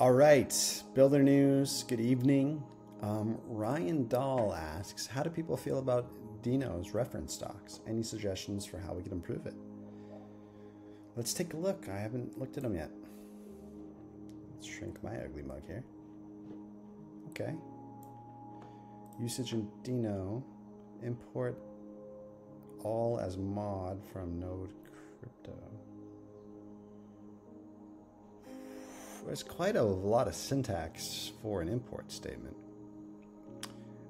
All right, Builder News, good evening. Um, Ryan Dahl asks, how do people feel about Deno's reference docs? Any suggestions for how we can improve it? Let's take a look. I haven't looked at them yet. Let's shrink my ugly mug here. Okay. Usage in Deno. Import all as mod from Node Crypto. There's quite a lot of syntax for an import statement.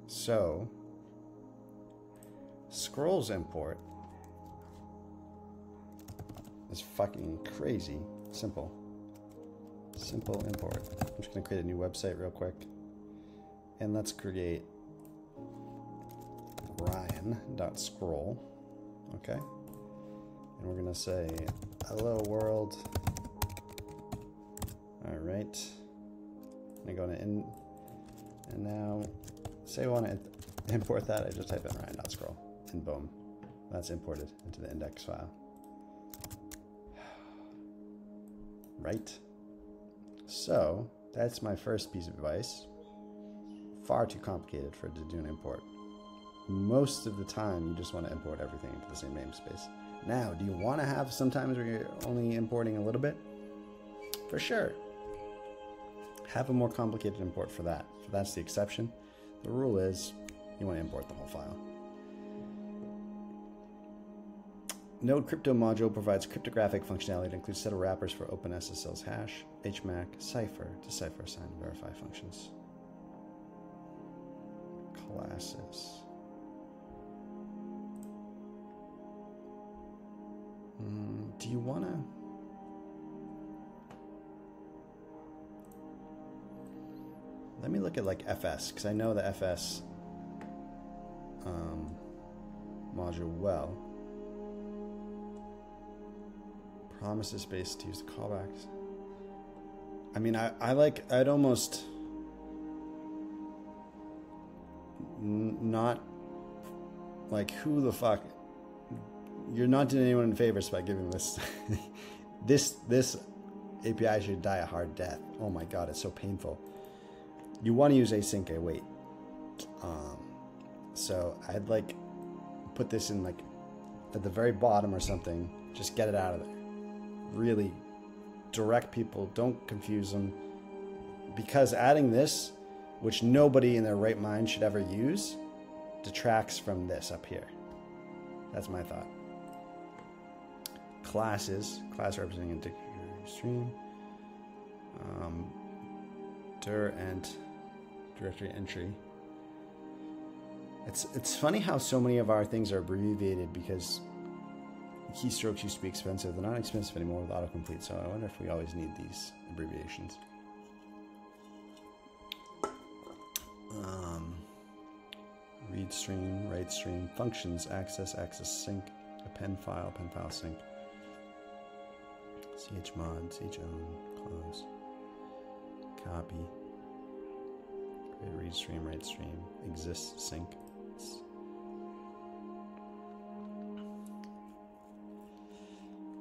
So, scrolls import is fucking crazy simple. Simple import. I'm just going to create a new website real quick. And let's create ryan.scroll. Okay. And we're going to say, hello world. All right. I'm going to in, and now say I want to import that. I just type in ryan.scroll and boom, that's imported into the index file. Right. So that's my first piece of advice. Far too complicated for to do an import. Most of the time, you just want to import everything into the same namespace. Now, do you want to have sometimes where you're only importing a little bit? For sure. Have a more complicated import for that. So that's the exception. The rule is you want to import the whole file. Node Crypto module provides cryptographic functionality that includes set of wrappers for OpenSSL's hash, HMAC, cipher to cipher sign and verify functions. Classes. Mm, do you want to? Let me look at like FS because I know the FS um, module well. Promises based to use the callbacks. I mean, I, I like, I'd almost not like who the fuck. You're not doing anyone favors by giving this. this this API should die a hard death. Oh my god, it's so painful. You want to use async await. Um, so I'd like put this in like at the very bottom or something. Just get it out of there really direct people, don't confuse them. Because adding this, which nobody in their right mind should ever use, detracts from this up here. That's my thought. Classes, class representing a stream. Um, dir and directory entry. It's it's funny how so many of our things are abbreviated because keystrokes used to be expensive. They're not expensive anymore with autocomplete, so I wonder if we always need these abbreviations. Um, read stream, write stream, functions, access, access sync, append file, append file sync, chmod, chown, close, copy, read stream, write stream, exist sync.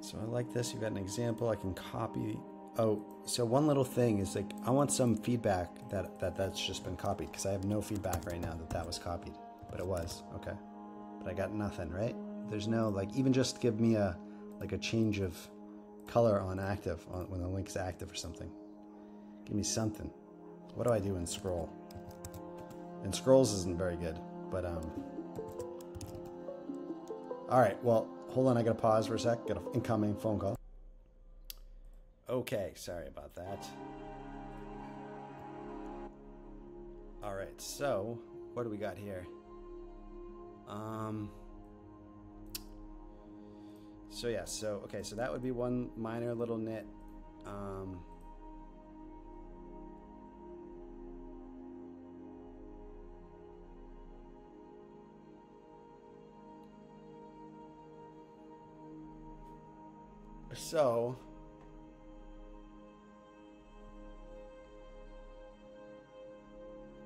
So I like this. You've got an example. I can copy. Oh, so one little thing is like I want some feedback that, that that's just been copied because I have no feedback right now that that was copied, but it was okay. But I got nothing right. There's no like even just give me a like a change of color on active on, when the link is active or something. Give me something. What do I do in scroll? And scrolls isn't very good, but um. All right, well, hold on, I gotta pause for a sec. Got an incoming phone call. Okay, sorry about that. All right, so what do we got here? Um. So yeah, so okay, so that would be one minor little nit. Um, So,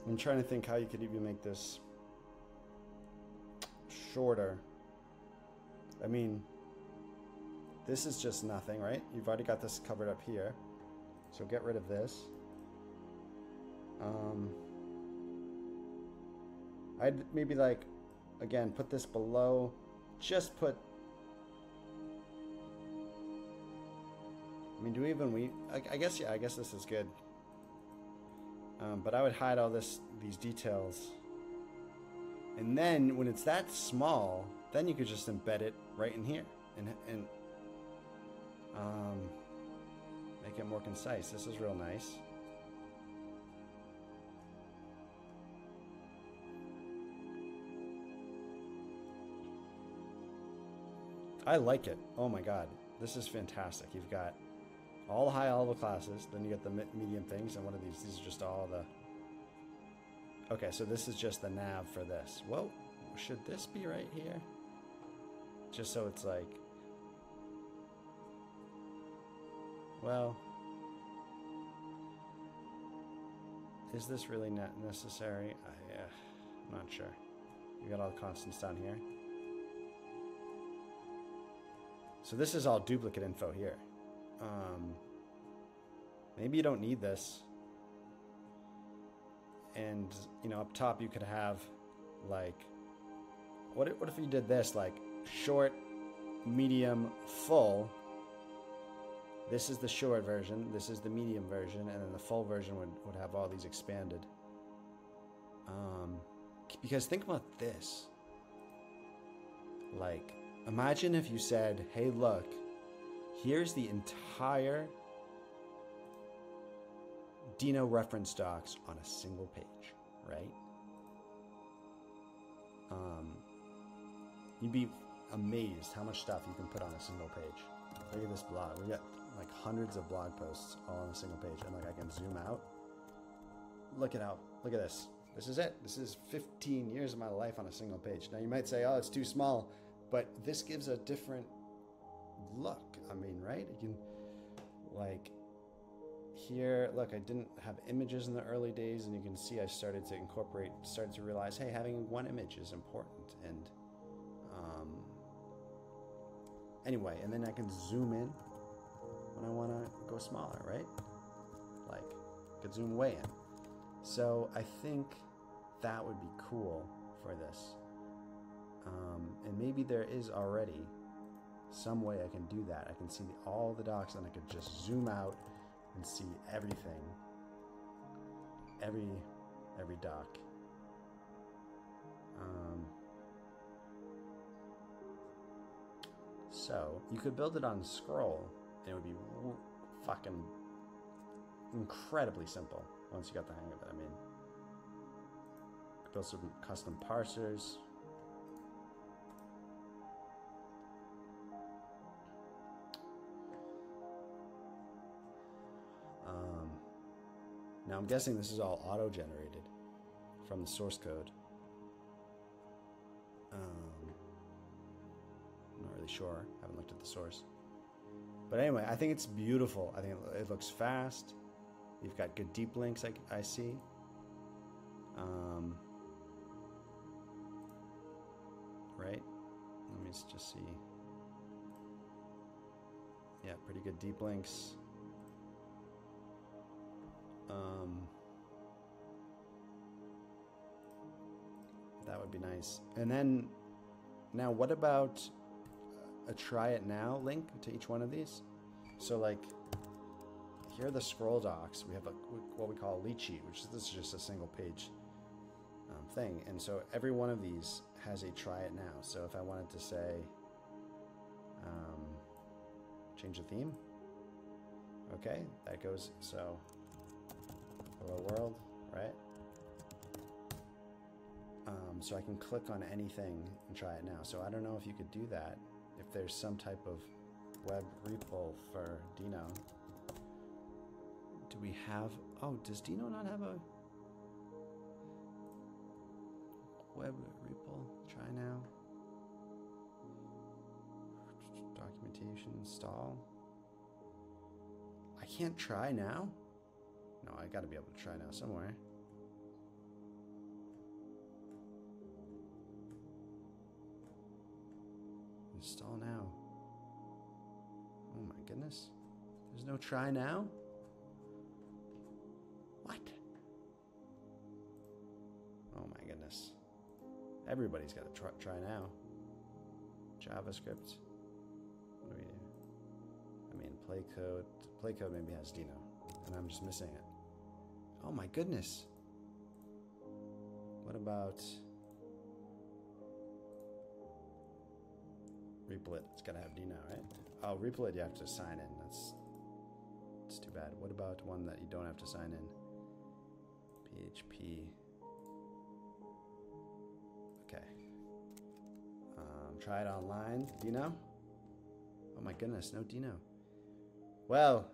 I'm trying to think how you could even make this shorter. I mean, this is just nothing, right? You've already got this covered up here. So get rid of this. Um, I'd maybe like, again, put this below. Just put. Mean, do we even we? I, I guess yeah. I guess this is good. Um, but I would hide all this, these details. And then when it's that small, then you could just embed it right in here and and um, make it more concise. This is real nice. I like it. Oh my god, this is fantastic. You've got all the high level classes, then you get the medium things, and one of these. These are just all the. Okay, so this is just the nav for this. Well, should this be right here? Just so it's like. Well. Is this really not necessary? I, uh, I'm not sure. You got all the constants down here. So this is all duplicate info here. Um, maybe you don't need this. And, you know, up top you could have, like, what if, what if you did this, like, short, medium, full. This is the short version, this is the medium version, and then the full version would, would have all these expanded. Um, because think about this. Like, Imagine if you said, hey, look, here's the entire Deno reference docs on a single page, right? Um, you'd be amazed how much stuff you can put on a single page. Look at this blog. We got like hundreds of blog posts all on a single page, and like I can zoom out. Look at how. Look at this. This is it. This is 15 years of my life on a single page. Now you might say, "Oh, it's too small." But this gives a different look. I mean, right? You can, like, here, look, I didn't have images in the early days, and you can see I started to incorporate, started to realize, hey, having one image is important. And um, anyway, and then I can zoom in when I want to go smaller, right? Like, I could zoom way in. So I think that would be cool for this. Um, and maybe there is already some way I can do that. I can see all the docs and I could just zoom out and see everything, every every doc. Um, so you could build it on scroll, and it would be fucking incredibly simple once you got the hang of it. I mean, build some custom parsers, Now I'm guessing this is all auto-generated from the source code. Um, I'm not really sure. I Haven't looked at the source. But anyway, I think it's beautiful. I think it looks fast. You've got good deep links, I, I see. Um, right? Let me just see. Yeah, pretty good deep links. Um, that would be nice. And then, now what about a try it now link to each one of these? So like, here are the scroll docs. We have a, what we call a which is, this is just a single page um, thing. And so every one of these has a try it now. So if I wanted to say, um, change the theme, okay, that goes, so Hello world, right? Um, so I can click on anything and try it now. So I don't know if you could do that. If there's some type of web repo for Deno. Do we have, oh, does Deno not have a web repo? Try now. Documentation install. I can't try now? know, I gotta be able to try now somewhere. Install now. Oh my goodness. There's no try now? What? Oh my goodness. Everybody's got to try, try now. JavaScript. What do we do? I mean, play code. Play code maybe has Deno, and I'm just missing it. Oh my goodness. What about Replit? It's gotta have Deno, right? Oh, Replit, you have to sign in. That's it's too bad. What about one that you don't have to sign in? PHP. Okay. Um, try it online. Deno? Oh my goodness, no Deno. Well,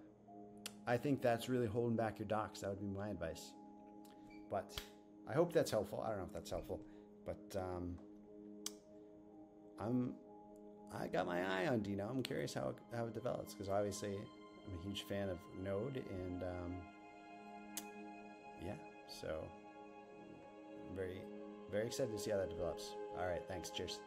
I think that's really holding back your docs. That would be my advice. But I hope that's helpful. I don't know if that's helpful, but um, I'm I got my eye on Deno. I'm curious how it, how it develops because obviously I'm a huge fan of Node and um, yeah, so I'm very very excited to see how that develops. All right, thanks. Cheers.